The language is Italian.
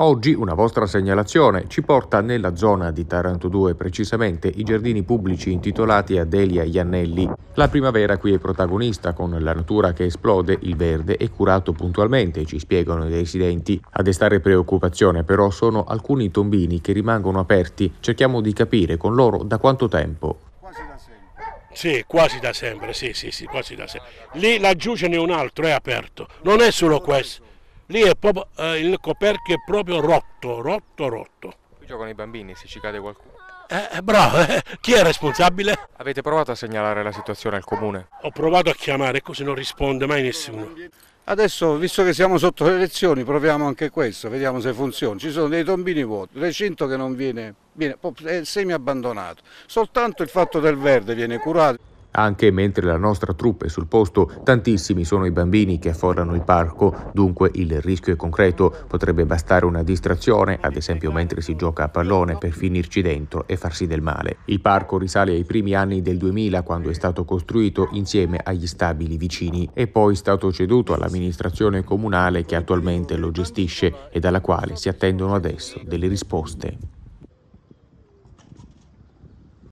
Oggi una vostra segnalazione ci porta nella zona di Taranto 2, precisamente i giardini pubblici intitolati a Delia Iannelli. La primavera qui è protagonista, con la natura che esplode, il verde è curato puntualmente, ci spiegano i residenti. A destare preoccupazione però sono alcuni tombini che rimangono aperti. Cerchiamo di capire con loro da quanto tempo. Sì, quasi da sempre, sì, sì, sì, quasi da sempre. Lì laggiù ce n'è un altro, è aperto. Non è solo questo. Lì è proprio, eh, il coperchio è proprio rotto, rotto, rotto. Qui giocano i bambini, se ci cade qualcuno. Eh, bravo, eh. chi è responsabile? Avete provato a segnalare la situazione al comune? Ho provato a chiamare, così non risponde mai nessuno. Adesso, visto che siamo sotto le elezioni, proviamo anche questo, vediamo se funziona. Ci sono dei tombini vuoti, recinto che non viene, viene è semi abbandonato. Soltanto il fatto del verde viene curato. Anche mentre la nostra truppa è sul posto, tantissimi sono i bambini che afforrano il parco, dunque il rischio è concreto. Potrebbe bastare una distrazione, ad esempio mentre si gioca a pallone, per finirci dentro e farsi del male. Il parco risale ai primi anni del 2000 quando è stato costruito insieme agli stabili vicini e poi è stato ceduto all'amministrazione comunale che attualmente lo gestisce e dalla quale si attendono adesso delle risposte.